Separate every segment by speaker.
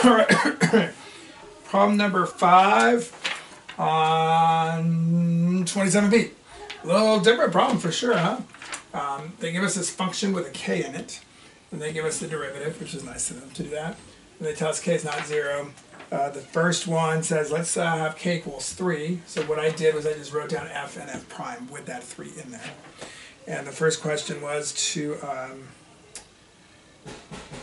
Speaker 1: Problem number five on 27b. A little different problem for sure, huh? Um, they give us this function with a k in it, and they give us the derivative, which is nice of them to do that. And they tell us k is not zero. Uh, the first one says let's uh, have k equals 3. So what I did was I just wrote down f and f prime with that 3 in there. And the first question was to, um,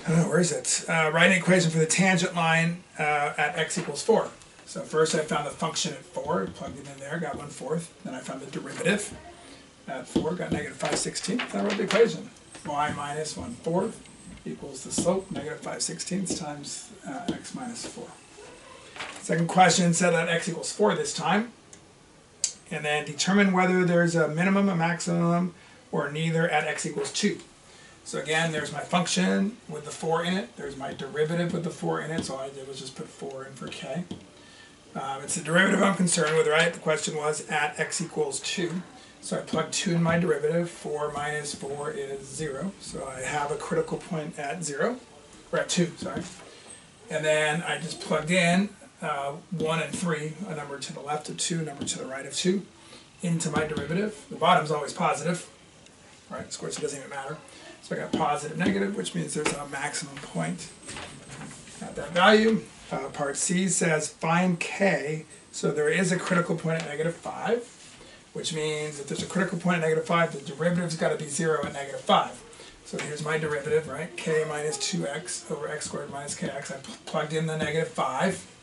Speaker 1: I where is it? Uh, write an equation for the tangent line uh, at x equals 4. So first I found the function at 4, plugged it in there, got 1 fourth. Then I found the derivative at 4, got negative 5 sixteenths. I wrote the equation. y minus 1 fourth equals the slope, negative 5 sixteenths times uh, x minus 4. Second question said that x equals 4 this time. And then determine whether there's a minimum, a maximum, or neither at x equals 2. So again, there's my function with the 4 in it. There's my derivative with the 4 in it. So all I did was just put 4 in for k. Um, it's the derivative I'm concerned with, right? The question was at x equals 2. So I plugged 2 in my derivative. 4 minus 4 is 0. So I have a critical point at 0. Or at 2, sorry. And then I just plugged in uh, 1 and 3, a number to the left of 2, a number to the right of 2, into my derivative. The bottom's always positive, right? Of course, it doesn't even matter. So I got positive, negative, which means there's a maximum point at that value. Uh, part C says find K, so there is a critical point at negative 5, which means if there's a critical point at negative 5, the derivative's got to be 0 at negative 5. So here's my derivative, right? k minus 2x over x squared minus kx. I plugged in the negative 5.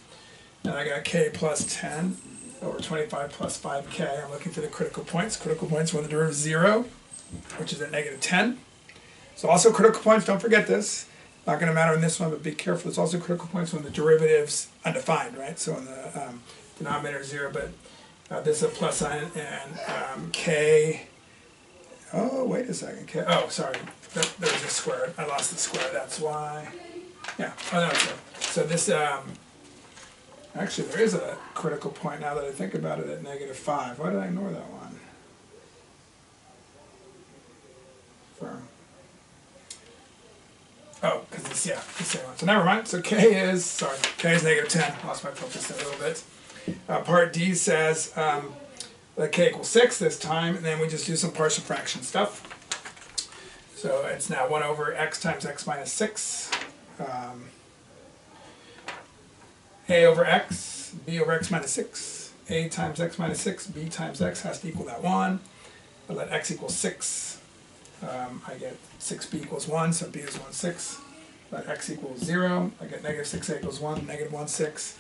Speaker 1: And I got k plus 10 over 25 plus 5k. I'm looking for the critical points. Critical points when the derivative is 0, which is at negative 10. So also critical points, don't forget this. Not going to matter in this one, but be careful. It's also critical points when the derivative's undefined, right? So when the um, denominator is 0, but uh, this is a plus sign, and um, k, oh, wait a second, k, oh, sorry, there's a square. I lost the square, that's why. Yeah, oh, no, okay. So this, um, Actually, there is a critical point now that I think about it at negative 5. Why did I ignore that one? Oh, because it's, yeah, same one. So never mind. So K is, sorry, K is negative 10. Lost my focus a little bit. Uh, part D says um, K equals 6 this time, and then we just do some partial fraction stuff. So it's now 1 over x times x minus 6. Um, a over x, b over x minus 6, a times x minus 6, b times x has to equal that 1. I let x equal 6. Um, I get 6b equals 1, so b is 1 6. Let x equals 0. I get negative 6a equals 1, negative 1 6.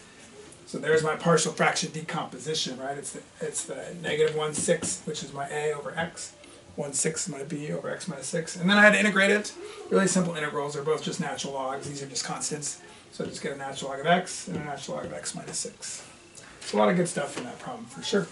Speaker 1: So there's my partial fraction decomposition, right? It's the, it's the negative 1 6, which is my a over x. 1 6 is my b over x minus 6. And then I had to integrate it. Really simple integrals. They're both just natural logs. These are just constants. So I just get a natural log of x and a natural log of x minus 6. So a lot of good stuff in that problem for sure.